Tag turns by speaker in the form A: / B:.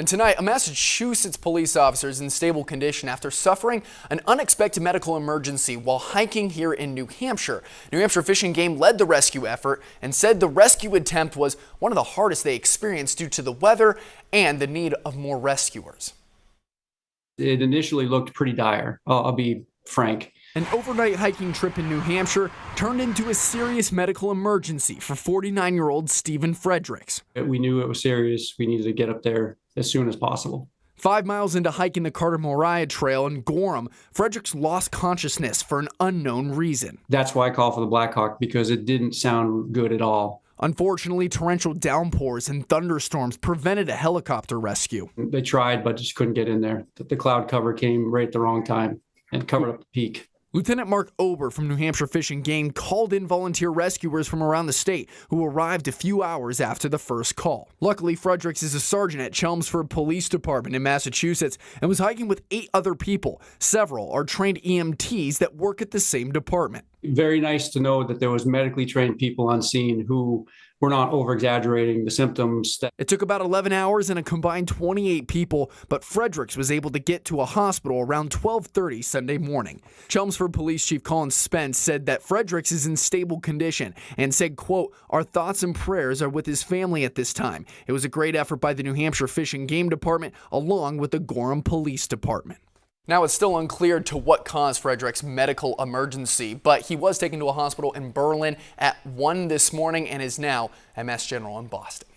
A: And tonight, a Massachusetts police officer is in stable condition after suffering an unexpected medical emergency while hiking here in New Hampshire. New Hampshire Fish and Game led the rescue effort and said the rescue attempt was one of the hardest they experienced due to the weather and the need of more rescuers.
B: It initially looked pretty dire, I'll, I'll be frank.
A: An overnight hiking trip in New Hampshire turned into a serious medical emergency for 49 year old Steven Fredericks.
B: We knew it was serious. We needed to get up there as soon as possible.
A: Five miles into hiking the Carter Moriah Trail in Gorham, Fredericks lost consciousness for an unknown reason.
B: That's why I called for the Blackhawk because it didn't sound good at all.
A: Unfortunately, torrential downpours and thunderstorms prevented a helicopter rescue.
B: They tried, but just couldn't get in there. The cloud cover came right at the wrong time and covered up the peak.
A: Lieutenant Mark Ober from New Hampshire Fish and Game called in volunteer rescuers from around the state who arrived a few hours after the first call. Luckily, Fredericks is a sergeant at Chelmsford Police Department in Massachusetts and was hiking with eight other people. Several are trained EMTs that work at the same department.
B: Very nice to know that there was medically trained people on scene who we're not over exaggerating the symptoms. That-
A: it took about 11 hours and a combined 28 people, but Fredericks was able to get to a hospital around 12:30 Sunday morning. Chelmsford Police Chief Colin Spence said that Fredericks is in stable condition and said, "quote Our thoughts and prayers are with his family at this time. It was a great effort by the New Hampshire Fish and Game Department along with the Gorham Police Department." Now, it's still unclear to what caused Fredericks' medical emergency, but he was taken to a hospital in Berlin at 1 this morning and is now at General in Boston.